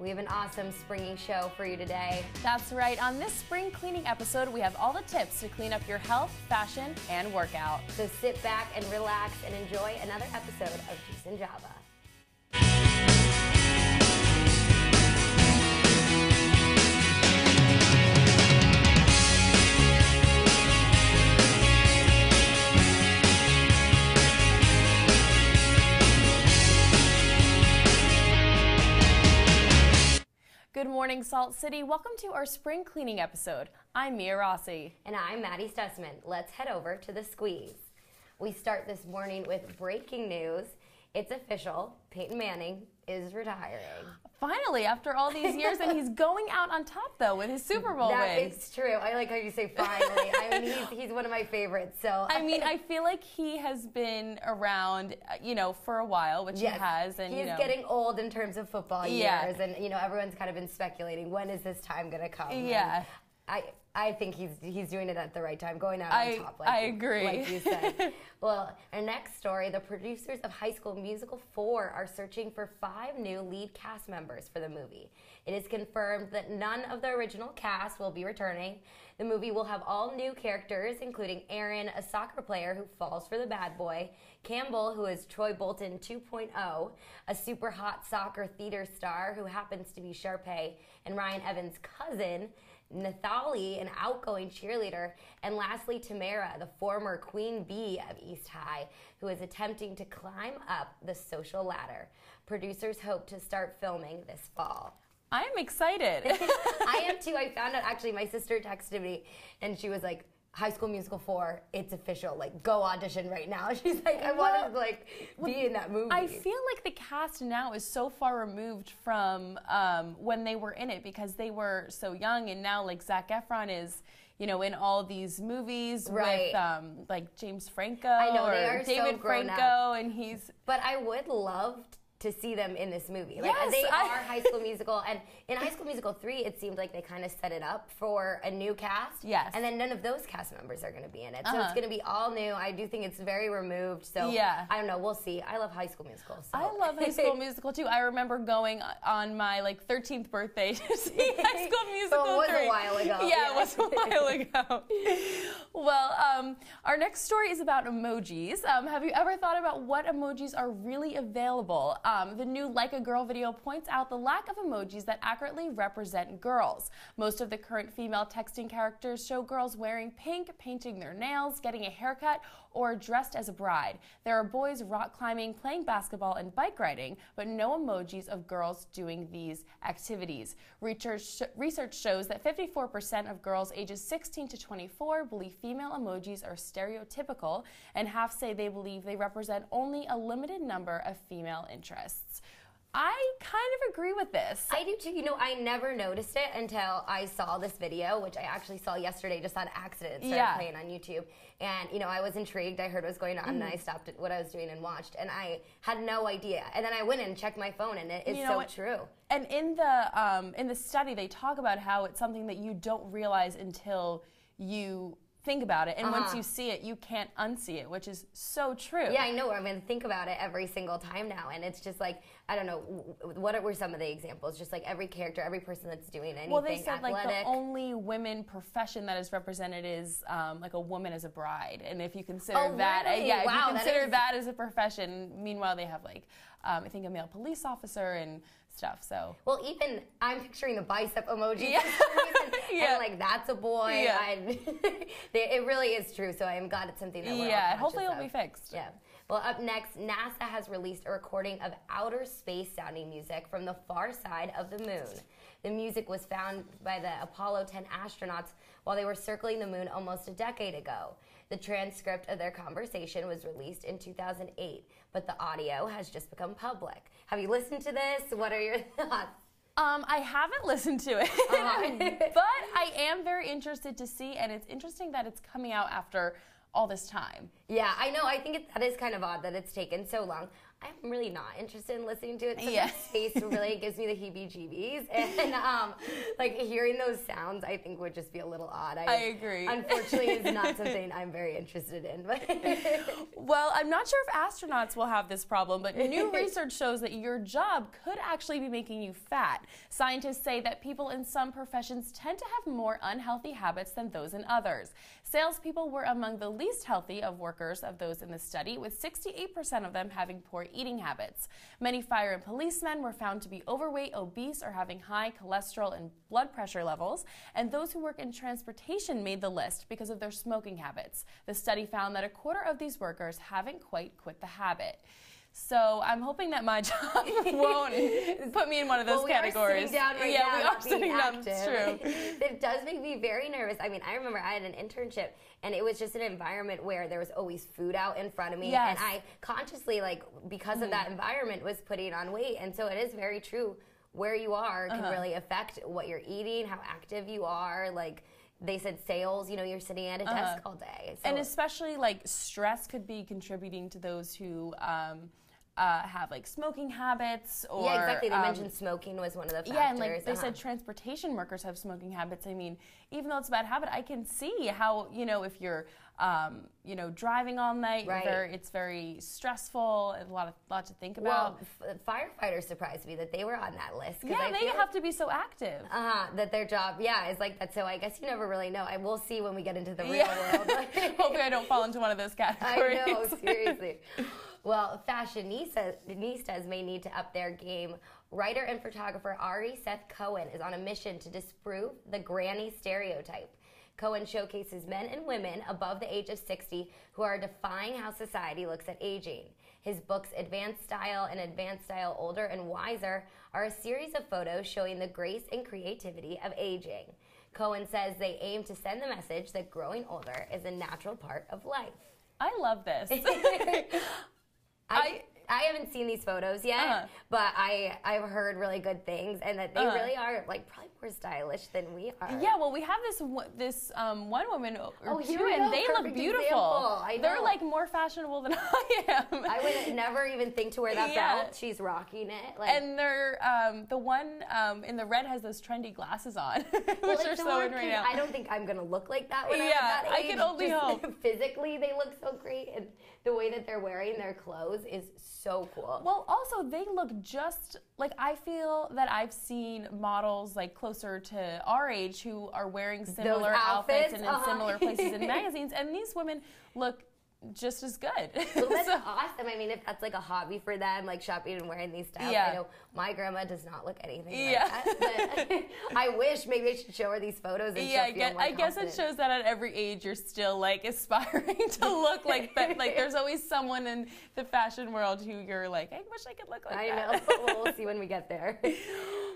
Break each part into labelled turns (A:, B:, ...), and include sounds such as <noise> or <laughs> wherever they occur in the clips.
A: We have an awesome springy show for you today.
B: That's right. On this spring cleaning episode, we have all the tips to clean up your health, fashion, and workout.
A: So sit back and relax and enjoy another episode of Juice and Java.
B: Good morning, Salt City. Welcome to our spring cleaning episode. I'm Mia Rossi.
A: And I'm Maddie Stussman. Let's head over to the squeeze. We start this morning with breaking news. It's official. Peyton Manning is retiring.
B: Finally, after all these <laughs> years, and he's going out on top though with his Super Bowl
A: That
B: win.
A: is true. I like how you say finally. I mean, he's, he's one of my favorites. So
B: I mean, I feel like he has been around, you know, for a while, which
A: Yes,
B: he has, and
A: he's
B: you know,
A: getting old in terms of football
B: Yeah.
A: years, and you know everyone's kind of been speculating when is this time going to come.
B: Yeah.
A: I I think he's he's doing it at the right time, going out
B: I-
A: on top. Like,
B: I agree.
A: Like you said. <laughs> well, our next story: the producers of High School Musical four are searching for five new lead cast members for the movie. It is confirmed that none of the original cast will be returning. The movie will have all new characters, including Aaron, a soccer player who falls for the bad boy, Campbell, who is Troy Bolton 2.0, a super hot soccer theater star who happens to be Sharpay, and Ryan Evans' cousin, Nathali, an outgoing cheerleader, and lastly, Tamara, the former queen bee of East High, who is attempting to climb up the social ladder. Producers hope to start filming this fall.
B: I'm excited.
A: I am <laughs> <laughs> too. I found out actually, my sister texted me and she was like, High School Musical 4, it's official. Like, go audition right now. <laughs> She's like, I want to like be in that movie.
B: I feel like the cast now is so far removed from um, when they were in it because they were so young, and now like Zac Efron is, you know, in all these movies
A: Right.
B: with um, like James Franco
A: I know,
B: or
A: they are so
B: David
A: grown
B: Franco,
A: up.
B: and he's
A: But I would love to see them in this movie. Like
B: Yes,
A: they
B: I-
A: are High School Musical, and in High School Musical three, it seemed like they kind of set it up for a new cast.
B: Yes.
A: And then none of those cast members are going to be in it, so it's
B: Uh-huh.
A: going to be all new. I do think it's very removed. So
B: Yeah.
A: I don't know. We'll see. I love High School Musical. So.
B: I love High School <laughs> Musical too. I remember going on my like 13th birthday to see High <laughs> School Musical.
A: So it was a while ago,
B: Yeah,
A: yeah.
B: it was a while <laughs> ago. well, um, our next story is about emojis. Um, have you ever thought about what emojis are really available? Um, the new Like a Girl video points out the lack of emojis that accurately represent girls. Most of the current female texting characters show girls wearing pink, painting their nails, getting a haircut, or dressed as a bride. There are boys rock climbing, playing basketball, and bike riding, but no emojis of girls doing these activities. Research, research shows that 54% of girls ages 16 to 24 believe female emojis are stereotypical, and half say they believe they represent only a limited number of female interests. I kind of agree with this.
A: I do too. You know, I never noticed it until I saw this video, which I actually saw yesterday just on accident. It started
B: Yeah.
A: playing on YouTube. And, you know, I was intrigued. I heard what was going on and I stopped what I was doing and watched. And I had no idea. And then I went and checked my phone and it is
B: You know
A: so
B: what?
A: true.
B: And in the um, in the study, they talk about how it's something that you don't realize until you think about it, and once
A: Uh-huh.
B: you see it, you can't unsee it, which is so true.
A: Yeah, I know. i'm mean, think about it every single time now. And it's just like, I don't know, what were some of the examples? Just like every character, every person that's doing anything
B: Well, they said
A: athletic.
B: like the only women profession that is represented is um, like a woman as a bride, and if you consider
A: Oh,
B: that, uh, yeah,
A: Wow,
B: if you consider
A: is-
B: that as a profession, meanwhile they have like um, I think a male police officer and stuff. So
A: Well, even I'm picturing the bicep emoji
B: Yeah.
A: reason, <laughs>
B: Yeah.
A: and like that's a boy.
B: Yeah.
A: I- <laughs> it really is true. So I am glad it's something that we're
B: yeah, hopefully it'll
A: of.
B: be fixed.
A: Yeah. Well, up next, NASA has released a recording of outer space sounding music from the far side of the moon. The music was found by the Apollo 10 astronauts while they were circling the moon almost a decade ago. The transcript of their conversation was released in 2008, but the audio has just become public. Have you listened to this? What are your <laughs> thoughts?
B: Um, I haven't <laughs> listened to it,
A: Uh-huh. <laughs>
B: but I am very interested to see, and it's interesting that it's coming out after all this time.
A: Yeah, I know. I think it, that is kind of odd that it's taken so long. I'm really not interested in listening to it. So
B: Yeah.
A: that space really <laughs> gives me the heebie-jeebies, and um, like hearing those sounds, I think would just be a little odd.
B: I agree.
A: Unfortunately, it's not <laughs> something I'm very interested in. But <laughs>
B: Well, I'm not sure if astronauts will have this problem, but new research shows that your job could actually be making you fat. Scientists say that people in some professions tend to have more unhealthy habits than those in others. Salespeople were among the least healthy of workers of those in the study, with 68% of them having poor eating habits. Many fire and policemen were found to be overweight, obese, or having high cholesterol and blood pressure levels, and those who work in transportation made the list because of their smoking habits. The study found that a quarter of these workers haven't quite quit the habit. So I'm hoping that my <laughs> job <laughs> won't put me in one of those
A: well, we
B: categories.
A: Are sitting down right
B: yeah,
A: now,
B: we are sitting
A: being
B: down.
A: active.
B: It's true. <laughs>
A: it does make me very nervous. I mean, I remember I had an internship, and it was just an environment where there was always food out in front of me,
B: Yes.
A: and I consciously, like, because of that environment, was putting on weight. And so it is very true. Where you are can
B: Uh-huh.
A: really affect what you're eating, how active you are. Like they said, sales. You know, you're sitting at a desk all day. So
B: Uh-huh. and especially like stress could be contributing to those who um, uh, have like smoking habits or
A: yeah, exactly. They
B: um,
A: mentioned smoking was one of the factors.
B: yeah, and like they
A: uh-huh.
B: said, transportation workers have smoking habits. I mean, even though it's a bad habit, I can see how you know if you're, um, you know, driving all night,
A: Right.
B: very, it's very stressful, a lot of lot to think
A: Well,
B: about.
A: f- firefighters surprised me that they were on that list.
B: yeah,
A: I
B: they have to be so active.
A: uh-huh that their job, yeah, is like that. So I guess you never really know. I will see when we get into the real
B: Yeah.
A: world. <laughs>
B: Hopefully, I don't fall into one of those categories <laughs> I
A: know, seriously. Well, fashionistas may need to up their game. Writer and photographer Ari Seth Cohen is on a mission to disprove the granny stereotype. Cohen showcases men and women above the age of 60 who are defying how society looks at aging. His books, Advanced Style and Advanced Style Older and Wiser, are a series of photos showing the grace and creativity of aging. Cohen says they aim to send the message that growing older is a natural part of life.
B: I love this. <laughs> <laughs>
A: I, I haven't seen these photos yet,
B: Uh-huh.
A: but I I've heard really good things and that they
B: Uh-huh.
A: really are like probably more stylish than we are.
B: Yeah, well, we have this one- this um, one woman or
A: Oh,
B: two, and they look beautiful. They're like more fashionable than <laughs> I am.
A: I would never even think to wear that
B: Yeah.
A: belt. She's rocking it. Like,
B: and they're um, the one um, in the red has those trendy glasses on, <laughs> which are so in right now.
A: I don't think I'm gonna look like that when I'm
B: Yeah,
A: at that
B: I can only
A: Just
B: hope. <laughs>
A: Physically, they look so great, and the way that they're wearing their clothes is so cool.
B: Well, also they look just like I feel that I've seen models like closer to our age who are wearing similar outfits,
A: outfits,
B: and in
A: uh-huh.
B: similar places in <laughs> magazines, and these women look just as good.
A: Well, that's <laughs>
B: So-
A: awesome. I mean, if that's like a hobby for them, like shopping and wearing these styles.
B: Yeah.
A: I know my grandma does not look anything
B: Yeah.
A: like that. But <laughs> I wish maybe I should show her these photos and
B: yeah, I guess, I guess it shows that at every age you're still like <laughs> aspiring to look like that. Like there's always someone in the fashion world who you're like, I wish I could look like
A: I
B: that.
A: know. well, we'll see when we get there.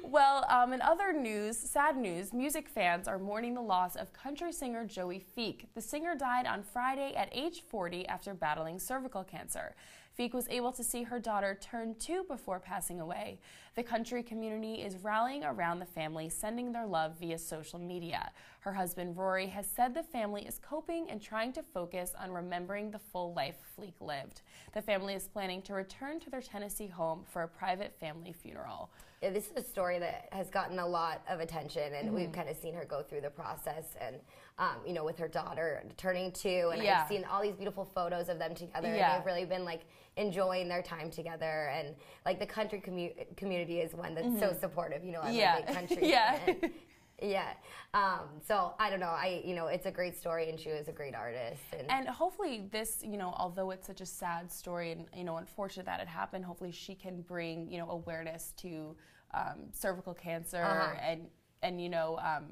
B: Well, um, in other news, sad news, music fans are mourning the loss of country singer Joey Feek. The singer died on Friday at age 40 after battling cervical cancer. Feek was able to see her daughter turn two before passing away. The country community is rallying around the family, sending their love via social media. Her husband Rory has said the family is coping and trying to focus on remembering the full life Feek lived. The family is planning to return to their Tennessee home for a private family funeral.
A: Yeah, this is a story that has gotten a lot of attention, and
B: Mm-hmm.
A: we've kind of seen her go through the process, and um, you know, with her daughter turning two, and
B: Yeah.
A: I've seen all these beautiful photos of them together.
B: Yeah.
A: And they've really been like enjoying their time together, and like the country commu- community is one that's so supportive. You know, I'm
B: Mm-hmm. Yeah.
A: a big country <laughs>
B: Yeah.
A: Yeah. Um, so I don't know. I you know, it's a great story, and she was a great artist, and,
B: And hopefully, this, you know, although it's such a sad story and, you know, unfortunate that it happened, hopefully she can bring, you know, awareness to um, cervical cancer
A: Uh-huh.
B: and, and, you know, um,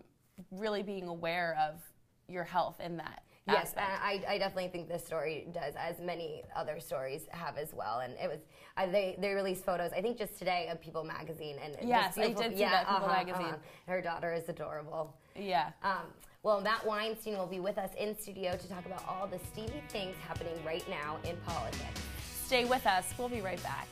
B: really being aware of your health in that.
A: Yes, I, I definitely think this story does, as many other stories have as well. And it was uh, they they released photos. I think just today of People Magazine and
B: Yes, I did see
A: yeah,
B: that, People
A: uh-huh,
B: Magazine.
A: uh-huh. Her daughter is adorable.
B: Yeah.
A: Um, well, Matt Weinstein will be with us in studio to talk about all the steamy things happening right now in politics.
B: Stay with us. We'll be right back.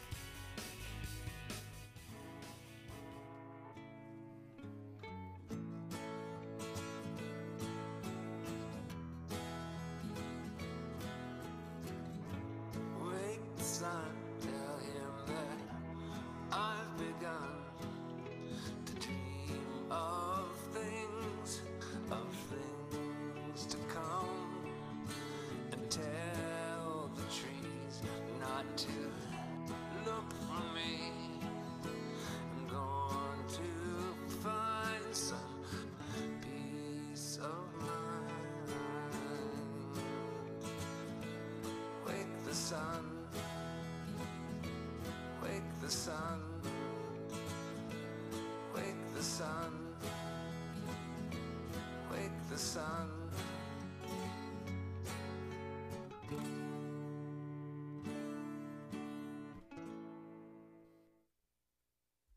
C: Sun.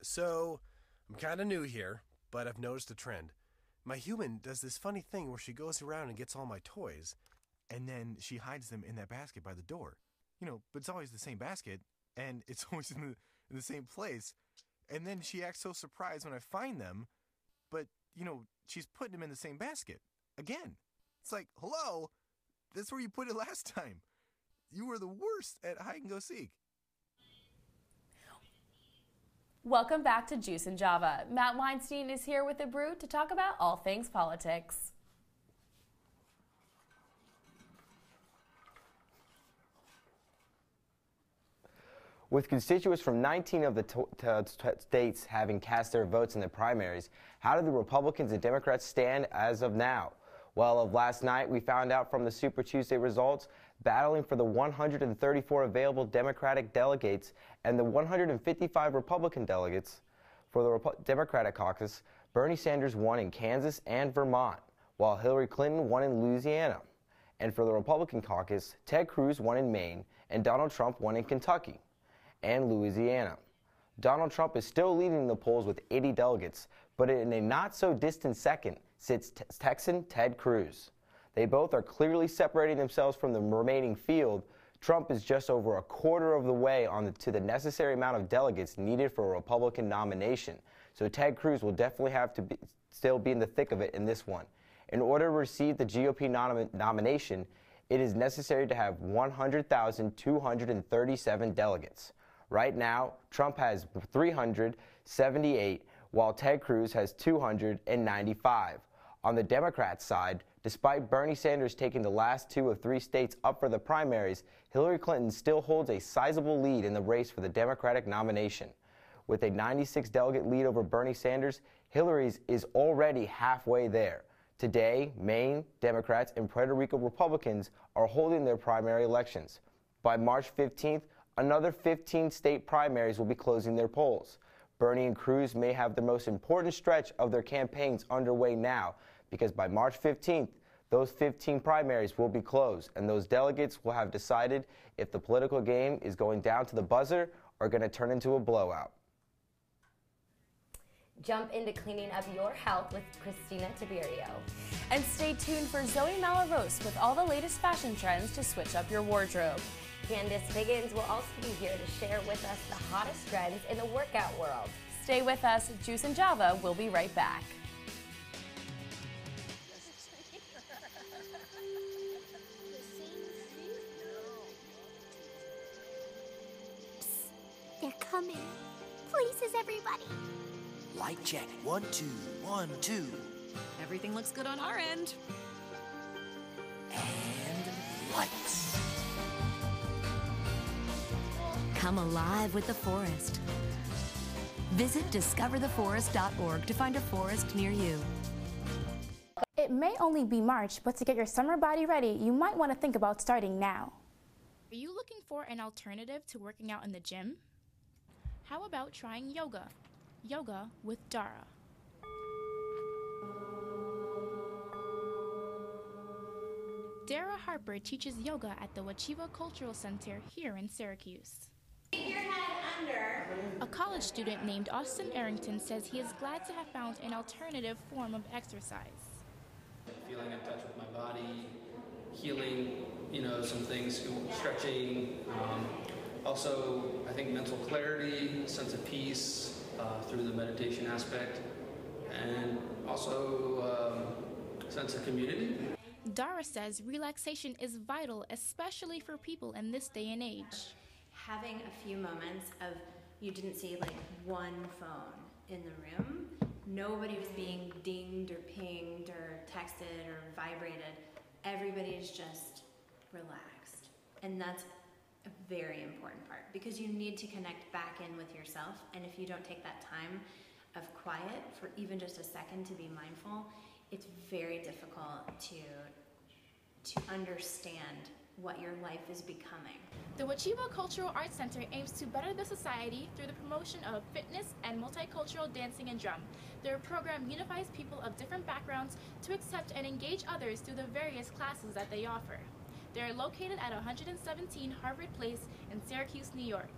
D: So, I'm kind of new here, but I've noticed a trend. My human does this funny thing where she goes around and gets all my toys, and then she hides them in that basket by the door. You know, but it's always the same basket, and it's <laughs> always in the, in the same place. And then she acts so surprised when I find them, but, you know, she's putting them in the same basket. Again. It's like, hello, that's where you put it <laughs> last time. You were the worst at hide and go seek.
B: Welcome back to Juice and Java. Matt Weinstein is here with the brew to talk about all things politics.
E: With constituents from 19 of the t- t- states having cast their votes in the primaries, how do the Republicans and Democrats stand as of now? Well, of last night, we found out from the Super Tuesday results, battling for the 134 available Democratic delegates and the 155 Republican delegates for the Repu- Democratic caucus, Bernie Sanders won in Kansas and Vermont, while Hillary Clinton won in Louisiana. And for the Republican caucus, Ted Cruz won in Maine and Donald Trump won in Kentucky and Louisiana. Donald Trump is still leading the polls with 80 delegates, but in a not so distant second sits t- Texan Ted Cruz. They both are clearly separating themselves from the remaining field. Trump is just over a quarter of the way on the, to the necessary amount of delegates needed for a Republican nomination. So Ted Cruz will definitely have to be, still be in the thick of it in this one. In order to receive the GOP nom- nomination, it is necessary to have 100,237 delegates. Right now, Trump has 378, while Ted Cruz has 295. On the Democrat side, despite Bernie Sanders taking the last two of three states up for the primaries, Hillary Clinton still holds a sizable lead in the race for the Democratic nomination. With a 96 delegate lead over Bernie Sanders, Hillary's is already halfway there. Today, Maine Democrats and Puerto Rico Republicans are holding their primary elections. By March 15th, another 15 state primaries will be closing their polls. Bernie and Cruz may have the most important stretch of their campaigns underway now because by March 15th, those 15 primaries will be closed and those delegates will have decided if the political game is going down to the buzzer or going to turn into a blowout.
A: Jump into cleaning up your health with Christina Tiberio.
B: And stay tuned for Zoe Malarose with all the latest fashion trends to switch up your wardrobe.
A: Candace Higgins will also be here to share with us the hottest trends in the workout world.
B: Stay with us. Juice and Java will be right back.
F: They're coming. Places, everybody.
G: Light check. One, two, one, two.
H: Everything looks good on our end.
G: And lights.
H: Come alive with the forest. Visit discovertheforest.org to find a forest near you.
I: It may only be March, but to get your summer body ready, you might want to think about starting now.
J: Are you looking for an alternative to working out in the gym? How about trying yoga? Yoga with Dara. Dara Harper teaches yoga at the Wachiva Cultural Center here in Syracuse. A college student named Austin Arrington says he is glad to have found an alternative form of exercise.
K: feeling in touch with my body, healing, you know, some things, stretching. Um, also, I think mental clarity, sense of peace uh, through the meditation aspect, and also um, sense of community.
J: Dara says relaxation is vital, especially for people in this day and age.
L: Having a few moments of you didn't see like one phone in the room, nobody was being dinged or pinged or texted or vibrated. Everybody is just relaxed. And that's a very important part because you need to connect back in with yourself. And if you don't take that time of quiet for even just a second to be mindful, it's very difficult to to understand what your life is becoming.
J: The Wachiva Cultural Arts Center aims to better the society through the promotion of fitness and multicultural dancing and drum. Their program unifies people of different backgrounds to accept and engage others through the various classes that they offer. They are located at 117 Harvard Place in Syracuse, New York.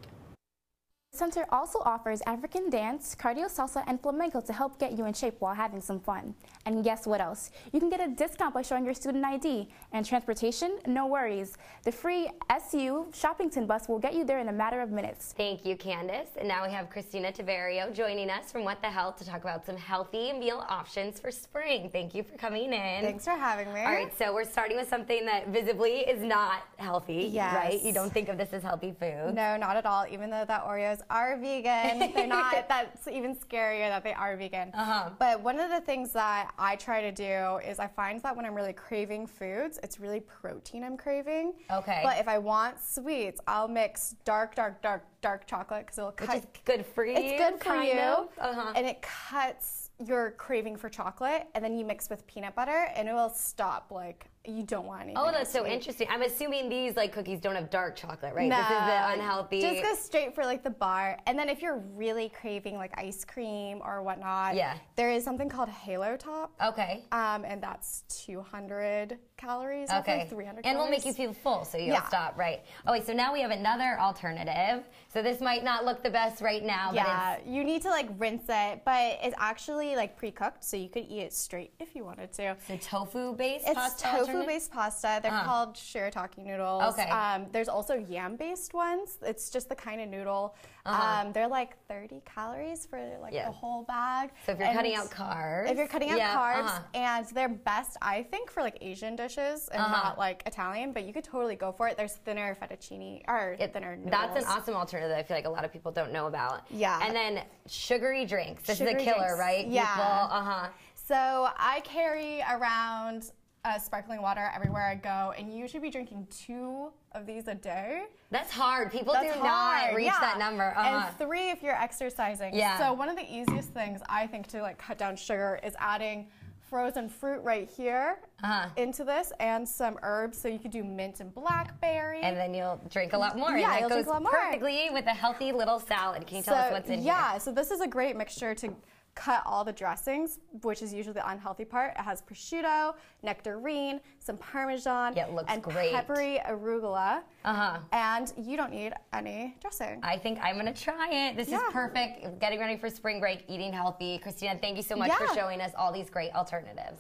I: The center also offers African dance, cardio salsa, and flamenco to help get you in shape while having some fun. And guess what else? You can get a discount by showing your student ID. And transportation, no worries. The free SU Shoppington bus will get you there in a matter of minutes.
A: Thank you, Candace. And now we have Christina Tiverio joining us from What the Health to talk about some healthy meal options for spring. Thank you for coming in.
C: Thanks for having me.
A: All right, so we're starting with something that visibly is not healthy,
C: Yes.
A: right? You don't think of this as healthy food.
C: No, not at all. Even though that Oreos are vegan, they're <laughs> not. That's even scarier that they are vegan.
A: Uh-huh.
C: But one of the things that I try to do is I find that when I'm really craving foods, it's really protein I'm craving.
A: Okay.
C: But if I want sweets, I'll mix dark, dark, dark, dark chocolate because it'll cut.
A: Which is good for you.
C: It's good for you.
A: Uh-huh.
C: and it cuts your craving for chocolate, and then you mix with peanut butter, and it will stop. Like you don't want anything.
A: Oh, that's so
C: sweet.
A: interesting. I'm assuming these like cookies don't have dark chocolate, right? This is the
C: No,
A: unhealthy.
C: Just go straight for like the bar, and then if you're really craving like ice cream or whatnot,
A: Yeah.
C: there is something called Halo Top.
A: Okay.
C: Um, and that's 200 calories.
A: Okay.
C: 300
A: And will make you feel full, so you'll
C: Yeah.
A: stop, right? Oh, wait, so now we have another alternative. So this might not look the best right now,
C: Yeah,
A: but
C: you need to like rinse it, but it's actually like pre-cooked, so you could eat it straight if you wanted to.
A: it's a tofu-based
C: It's
A: alternative?
C: Tofu-based pasta. They're
A: Uh-huh.
C: called shirataki noodles.
A: Okay.
C: Um, there's also yam-based ones. It's just the kind of noodle.
A: Uh-huh.
C: Um, they're like 30 calories for like
A: Yeah.
C: the whole bag.
A: So if you're
C: And
A: cutting out carbs.
C: If you're cutting out
A: Yeah,
C: carbs,
A: uh-huh.
C: and they're best, I think, for like Asian dishes and
A: Uh-huh.
C: not like Italian. But you could totally go for it. There's thinner fettuccine or thinner noodles.
A: That's an awesome alternative that I feel like a lot of people don't know about.
C: Yeah.
A: And then sugary drinks. This
C: Sugary
A: is a killer,
C: drinks.
A: right?
C: Yeah.
A: Uh-huh.
C: So I carry around uh, sparkling water everywhere I go, and you should be drinking two of these a day.
A: That's hard. People
C: That's
A: do not reach
C: yeah.
A: that number. Uh-huh.
C: And three if you're exercising.
A: Yeah.
C: So one of the easiest things I think to like cut down sugar is adding frozen fruit right here
A: Uh-huh.
C: into this and some herbs. So you could do mint and blackberry.
A: And then you'll drink a lot more.
C: Yeah,
A: and that
C: you'll
A: goes
C: drink a lot more.
A: perfectly with a healthy little salad. Can you tell us what's in
C: yeah,
A: here?
C: Yeah, so this is a great mixture to cut all the dressings, which is usually the unhealthy part. It has prosciutto, nectarine, some parmesan,
A: Yeah, it looks
C: and
A: great.
C: peppery arugula.
A: Uh-huh.
C: And you don't need any dressing.
A: I think I'm gonna try it. This is perfect. Getting ready for spring break, eating healthy. Christina, thank you so much for showing us all these great alternatives.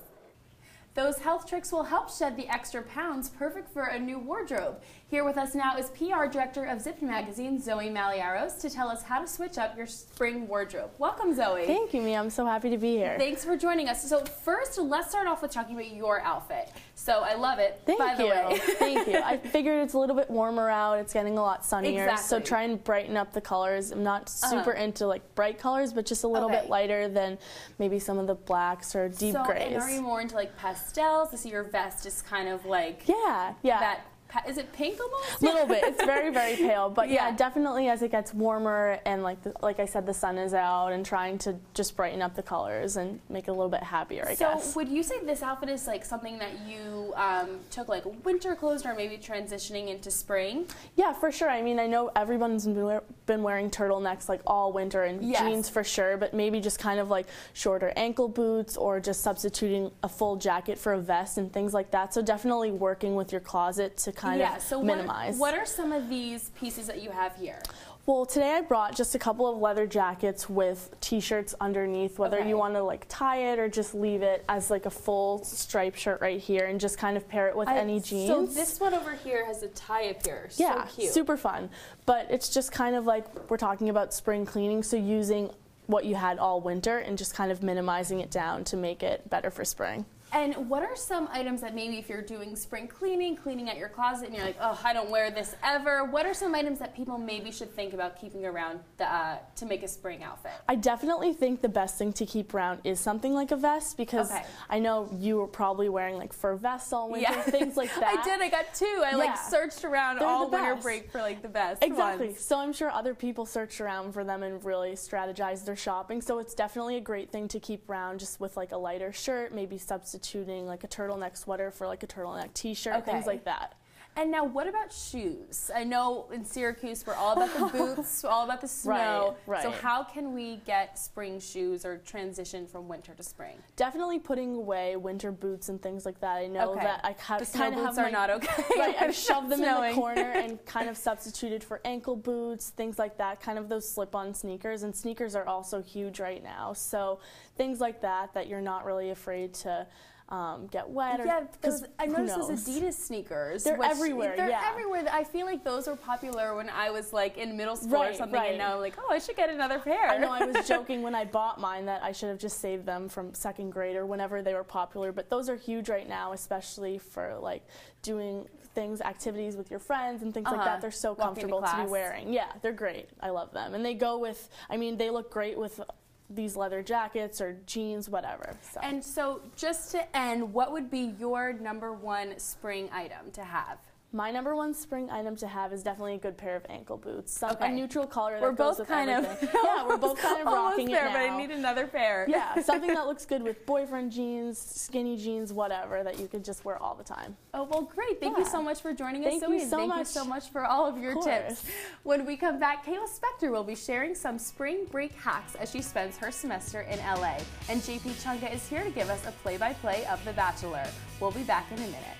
B: Those health tricks will help shed the extra pounds, perfect for a new wardrobe. Here with us now is PR Director of Zipped Magazine, Zoe Maliaros, to tell us how to switch up your spring wardrobe. Welcome, Zoe.
M: Thank you, Mia. I'm so happy to be here.
B: Thanks for joining us. So first, let's start off with talking about your outfit. So I love it.
M: Thank
B: by the
M: you.
B: way. <laughs>
M: Thank you. I figured it's a little bit warmer out. It's getting a lot sunnier.
B: Exactly.
M: So try and brighten up the colors. I'm not super
B: Uh-huh.
M: into like bright colors, but just a little
B: Okay.
M: bit lighter than maybe some of the blacks or deep
B: so,
M: grays.
B: Are you more into like pastels? I see your vest is kind of like
M: yeah, yeah.
B: that. Is it pink almost?
M: A little bit. It's very, very <laughs> pale. But yeah.
B: Yeah.
M: definitely as it gets warmer and like the, like I said, the sun is out and trying to just brighten up the colors and make it a little bit happier, I
B: so
M: guess.
B: So would you say this outfit is like something that you um, took like winter clothes or maybe transitioning into spring?
M: Yeah, for sure. I mean, I know everyone's been, been wearing turtlenecks like all winter and
B: Yes.
M: jeans for sure, but maybe just kind of like shorter ankle boots or just substituting a full jacket for a vest and things like that. So definitely working with your closet to kind
B: yeah.
M: of
B: So what-
M: minimize.
B: What, are some of these pieces that you have here?
M: Well, today I brought just a couple of leather jackets with t-shirts underneath, whether
B: Okay.
M: you want to like tie it or just leave it as like a full stripe shirt right here and just kind of pair it with
B: I-
M: any jeans.
B: So this one over here has a tie up here.
M: Yeah,
B: so cute.
M: super fun. But it's just kind of like we're talking about spring cleaning, so using what you had all winter and just kind of minimizing it down to make it better for spring.
B: And what are some items that maybe if you're doing spring cleaning, cleaning out your closet, and you're like, oh, I don't wear this ever. What are some items that people maybe should think about keeping around the, uh, to make a spring outfit?
M: I definitely think the best thing to keep around is something like a vest because
B: Okay.
M: I know you were probably wearing like fur vests all winter, things like <laughs> that.
B: I did. I got two. I like searched around
M: They're
B: all winter break for like the best
M: Exactly.
B: ones.
M: So I'm sure other people search around for them and really strategize their shopping. So it's definitely a great thing to keep around just with like a lighter shirt, maybe substituting like a turtleneck sweater for like a turtleneck t-shirt, things like that.
B: And now, what about shoes? I know in Syracuse we're all about the <laughs> boots, all about the snow.
M: Right, right.
B: So how can we get spring shoes or transition from winter to spring?
M: Definitely putting away winter boots and things like that. I know
B: Okay.
M: that I
B: The
M: have
B: snow
M: kind of have
B: are
M: my-
B: not okay <laughs>
M: Right, I've shoved them in
B: snowing.
M: the corner and <laughs> kind of substituted for ankle boots, things like that. Kind of those slip-on sneakers, and sneakers are also huge right now. So things like that that you're not really afraid to. Um, get wet or
B: Yeah,
M: 'cause
B: those, I noticed those? Adidas sneakers.
M: They're
B: which-
M: everywhere,
B: They're
M: yeah.
B: everywhere. I feel like those were popular when I was like in middle school or something,
M: right.
B: and now I'm like, oh, I should get another pair.
M: I know I was <laughs> joking when I bought mine that I should have just saved them from second grade or whenever they were popular, but those are huge right now, especially for like doing things, activities with your friends and things like
B: Uh-huh.
M: that. They're so
B: Walking
M: comfortable to, be wearing. Yeah, they're great. I love them. And they go with, I mean, they look great with these leather jackets or jeans, whatever. So.
B: And so, just to end, what would be your number one spring item to have?
M: My number one spring item to have is definitely a good pair of ankle boots. Some,
B: Okay.
M: A neutral color that
B: We're both
M: with
B: kind of <laughs>
M: yeah, we're both kind of rocking
B: there,
M: it
B: but. I need another pair.
M: Yeah, <laughs> something that looks good with boyfriend jeans, skinny jeans, whatever that you could just wear all the time.
B: Oh well, great! Thank you so much for joining
M: Thank
B: us,
M: you
B: Zoe, and
M: so
B: thank you
M: much.
B: so much for all of your
M: Of
B: tips. When we come back, Kayla Spector will be sharing some spring break hacks as she spends her semester in LA, and JP Chunga is here to give us a play-by-play of The Bachelor. We'll be back in a minute.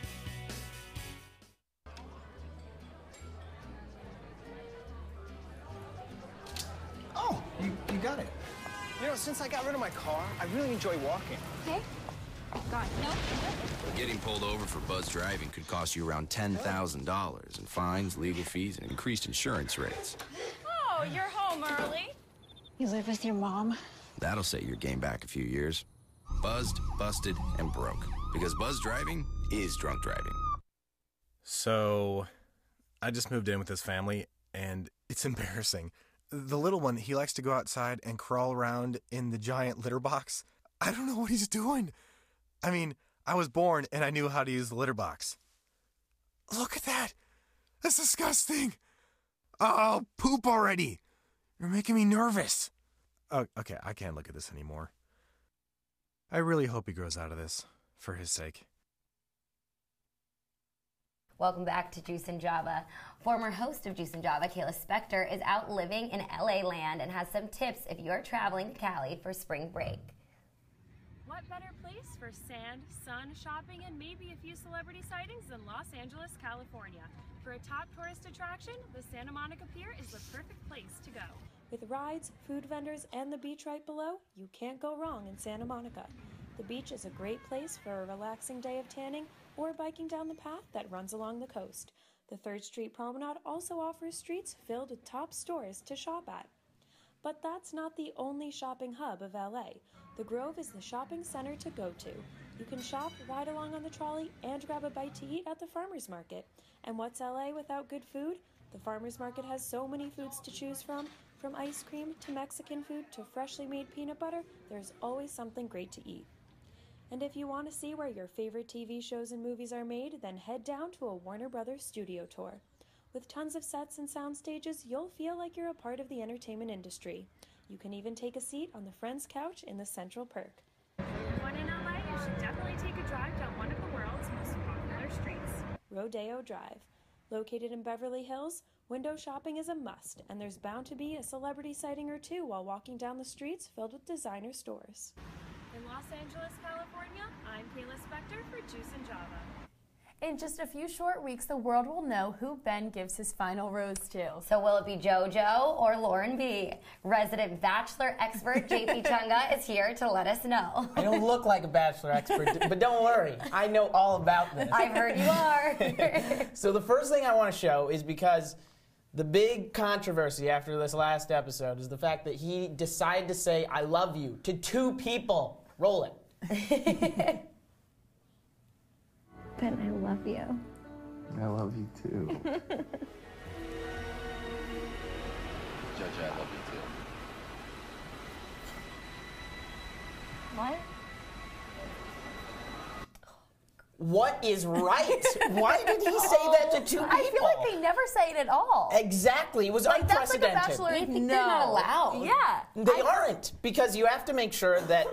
N: Got it. You know, since I got rid of my car, I really enjoy walking.
F: Okay. God, no.
O: Getting pulled over for buzz driving could cost you around $10,000 in fines, legal fees, and increased insurance rates.
F: Oh, you're home early. You live with your mom?
O: That'll set your game back a few years. Buzzed, busted, and broke. Because buzz driving is drunk driving.
D: So, I just moved in with this family, and it's <laughs> embarrassing. The little one, he likes to go outside and crawl around in the giant litter box. I don't know what he's doing. I mean, I was born and I knew how to use the litter box. Look at that! That's disgusting! Oh, poop already! You're making me nervous. Oh, okay, I can't look at this anymore. I really hope he grows out of this, for his sake.
A: Welcome back to Juice and Java. Former host of Juice and Java, Kayla Spector, is out living in LA land and has some tips if you're traveling to Cali for spring break.
J: What better place for sand, sun, shopping, and maybe a few celebrity sightings than Los Angeles, California? For a top tourist attraction, the Santa Monica Pier is the perfect place to go.
P: With rides, food vendors, and the beach right below, you can't go wrong in Santa Monica. The beach is a great place for a relaxing day of tanning or biking down the path that runs along the coast. The 3rd Street Promenade also offers streets filled with top stores to shop at. But that's not the only shopping hub of LA. The Grove is the shopping center to go to. You can shop, ride along on the trolley, and grab a bite to eat at the farmer's market. And what's LA without good food? The farmer's market has so many foods to choose from. From ice cream to Mexican food to freshly made peanut butter, there's always something great to eat. And if you want to see where your favorite TV shows and movies are made, then head down to a Warner Brothers studio tour. With tons of sets and sound stages, you'll feel like you're a part of the entertainment industry. You can even take a seat on the Friends couch in the Central Perk.
J: When in LA, you should definitely take a drive down one of the world's most popular streets.
P: Rodeo Drive. Located in Beverly Hills, window shopping is a must, and there's bound to be a celebrity sighting or two while walking down the streets filled with designer stores.
J: In Los Angeles, California, I'm Kayla Spector for Juice and Java.
B: In just a few short weeks, the world will know who Ben gives his final rose to.
A: So will it be JoJo or Lauren B? Resident Bachelor expert JP <laughs> Chunga is here to let us know.
Q: I don't look like a bachelor expert, but don't worry. I know all about this.
A: I've heard you are. <laughs>
Q: so the first thing I want to show is because the big controversy after this last episode is the fact that he decided to say "I love you" to two people. Roll it. <laughs>
R: Ben, I love you.
S: I love you too. <laughs>
T: Judge, I love you too.
R: What?
Q: What is right? <laughs> Why did he say that to two people?
B: I feel like they never say it at all.
Q: Exactly, it was
B: Like that's like a
Q: unprecedented.
B: bachelorette
A: You think
B: thing.
A: they're not allowed?
B: Yeah.
Q: They aren't because you have to make sure that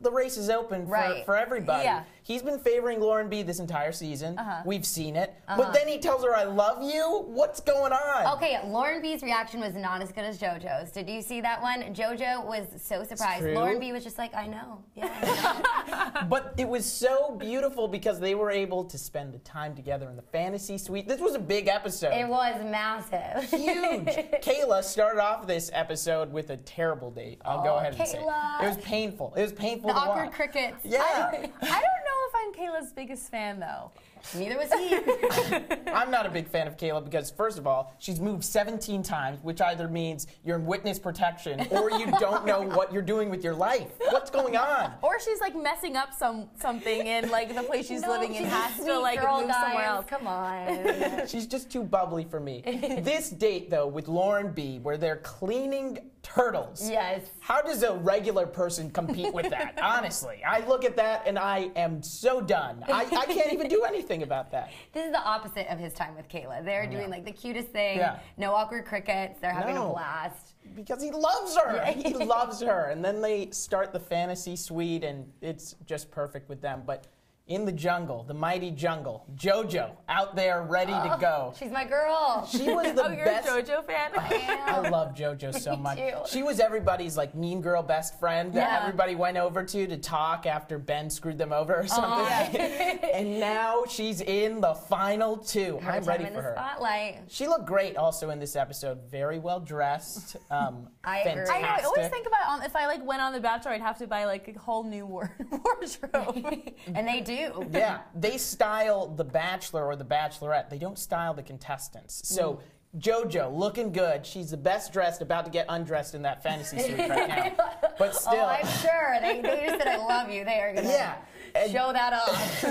Q: the race is open for,
A: Right.
Q: for everybody.
B: Yeah.
Q: He's been favoring Lauren B this entire season.
A: Uh-huh.
Q: We've seen it.
A: Uh-huh.
Q: But then he tells her, I love you? What's going on?
A: Okay, Lauren B's reaction was not as good as JoJo's. Did you see that one? JoJo was so surprised. Lauren B was just like, I know. Yeah. <laughs> <laughs>
Q: but it was so beautiful because they were able to spend the time together in the fantasy suite. This was a big episode.
A: it was massive.
Q: Huge. <laughs> Kayla started off this episode with a terrible date. I'll go
A: Oh,
Q: ahead and say it. It was painful. It was painful
A: the
Q: to
A: awkward
Q: watch.
A: crickets.
Q: Yeah.
B: I don't know I'm Kayla's biggest fan though.
A: Neither was he. <laughs>
Q: I'm not a big fan of Kayla because, first of all, she's moved 17 times, which either means you're in witness protection or you don't know what you're doing with your life. What's going on?
B: Or she's like messing up some something in like the place she's
A: No,
B: living in
A: she's a
B: has to like
A: girl,
B: move somewhere else.
A: Come on. <laughs>
Q: She's just too bubbly for me. this date, though, with Lauren B., where they're cleaning turtles.
A: Yes.
Q: How does a regular person compete with that? <laughs> Honestly, I look at that and I am so done. I, I can't even do anything about that.
A: This is the opposite of his time with Kayla. They're doing like the cutest thing.
Q: Yeah.
A: No awkward crickets. They're having a blast.
Q: Because he loves her. He loves her. And then they start the fantasy suite, and it's just perfect with them. But in the jungle, the mighty jungle, JoJo out there ready to
A: Oh,
Q: go.
A: She's my girl.
Q: She was the <laughs>
B: oh, you're
Q: best.
B: a JoJo fan?
Q: I love JoJo <laughs> so much.
A: too.
Q: She was everybody's like mean girl best friend that
A: Yeah.
Q: everybody went over to to talk after Ben screwed them over or something. <laughs> and now she's in the final two.
A: Her
Q: I'm ready for
A: the
Q: her.
A: spotlight.
Q: She looked great also in this episode. Very well dressed. Um,
A: I agree.
B: I know. I always think about um, if I like went on The Bachelor, I'd have to buy like a whole new war- wardrobe.
A: and they do.
Q: Yeah, they style the Bachelor or the Bachelorette. They don't style the contestants. So. Mm. JoJo looking good. She's the best dressed, about to get undressed in that fantasy suite right now. <laughs> But oh, still,
A: Oh, I'm sure. They, they just said, I love you. They are going to
Q: Yeah, and-
A: show that off.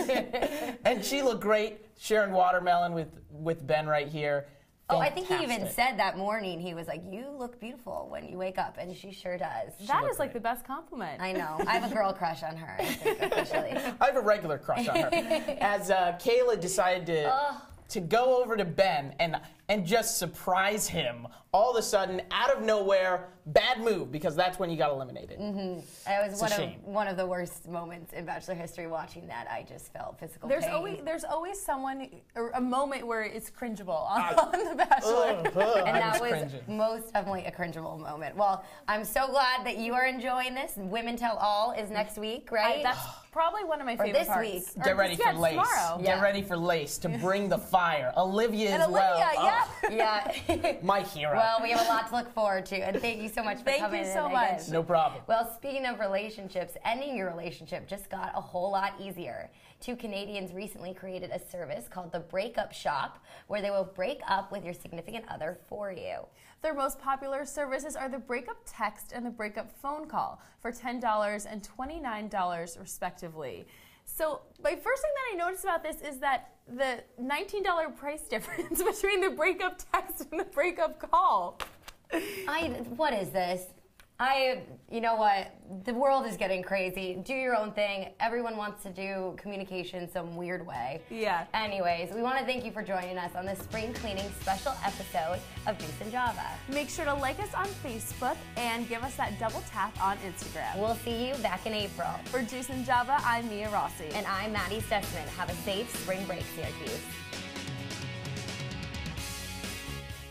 A: <laughs>
Q: and she looked great. Sharon Watermelon with with Ben right here.
A: Oh, I think he even said that morning, he was like, You look beautiful when you wake up. And she sure does.
B: that is like the best compliment.
A: I know. I have a girl crush on her, I think, officially. <laughs>
Q: I have a regular crush on her. <laughs> As uh, Kayla decided to
A: Ugh.
Q: to go over to Ben and and just surprise him all of a sudden out of nowhere. Bad move because that's when you got eliminated.
A: hmm It was
Q: It's a
A: one of
Q: shame.
A: one of the worst moments in Bachelor history watching that. I just felt physical
B: There's
A: pain.
B: always there's always someone or a moment where it's cringeable on, <laughs> on The Bachelor.
A: and that was most definitely a cringeable moment. Well, I'm so glad that you are enjoying this. Women Tell All is next week, right?
B: I- that's probably one of my
A: Or
B: favorite
A: this
B: parts.
A: week.
B: Or
Q: Get ready
B: this-
Q: for
B: yeah,
Q: Lace.
B: Tomorrow.
Q: Get
A: Yeah.
Q: ready for Lace to bring the fire. Olivia
B: And
Q: as well.
B: Olivia,
Q: Oh,
A: yeah. <laughs> <laughs>
Q: my hero.
A: well, we have a lot to look forward to, and thank you so much for
B: Thank
A: coming Thank
B: you
A: in
B: so
A: again.
B: much.
Q: no problem.
A: Well, speaking of relationships, ending your relationship just got a whole lot easier. Two Canadians recently created a service called the Breakup Shop, where they will break up with your significant other for you.
B: Their most popular services are the breakup text and the breakup phone call for $10 and $29 respectively. So, my first thing that I noticed about this is that the $19 price difference <laughs> between the breakup text and the breakup call.
A: I, what is this? I, you know what? The world is getting crazy. Do your own thing. Everyone wants to do communication some weird way.
B: Yeah.
A: Anyways, we want to thank you for joining us on this spring cleaning special episode of Juice and Java.
B: Make sure to like us on Facebook and give us that double tap on Instagram.
A: We'll see you back in April.
B: For Juice and Java, I'm Mia Rossi.
A: And I'm Maddie Stessman. Have a safe spring break, Syracuse.